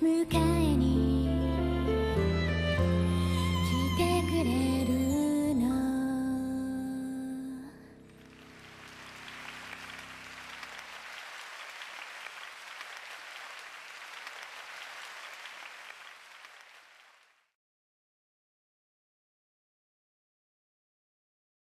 向か